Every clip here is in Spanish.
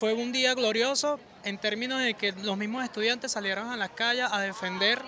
fue un día glorioso en términos de que los mismos estudiantes salieron a las calles a defender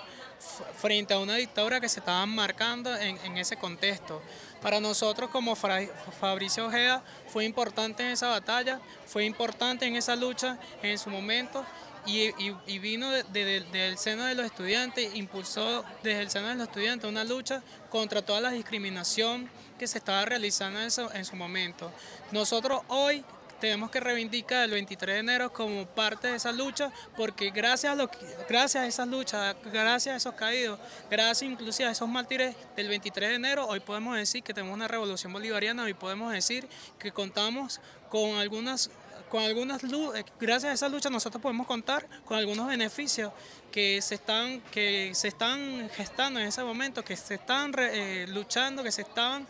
frente a una dictadura que se estaban marcando en, ese contexto. Para nosotros como Fabricio Ojeda fue importante en esa batalla, fue importante en esa lucha en su momento y, vino desde el seno de los estudiantes, impulsó desde el seno de los estudiantes una lucha contra toda la discriminación que se estaba realizando en su momento. Nosotros hoy tenemos que reivindicar el 23 de enero como parte de esa lucha, porque gracias a, lo gracias a esas luchas, gracias a esos caídos, gracias inclusive a esos mártires del 23 de enero, hoy podemos decir que tenemos una revolución bolivariana, hoy podemos decir que contamos con algunas con algunas gracias a esa lucha nosotros podemos contar con algunos beneficios que se están que se están gestando en ese momento, que se están eh, luchando, que se estaban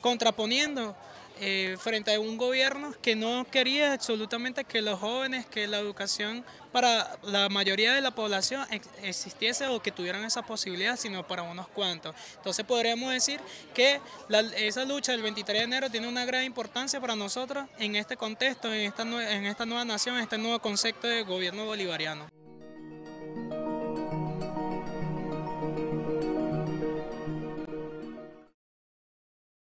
contraponiendo eh, frente a un gobierno que no quería absolutamente que los jóvenes, que la educación para la mayoría de la población existiese o que tuvieran esa posibilidad, sino para unos cuantos. Entonces podríamos decir que esa lucha del 23 de enero tiene una gran importancia para nosotros en este contexto, en esta, en esta nueva nación, en este nuevo concepto de gobierno bolivariano.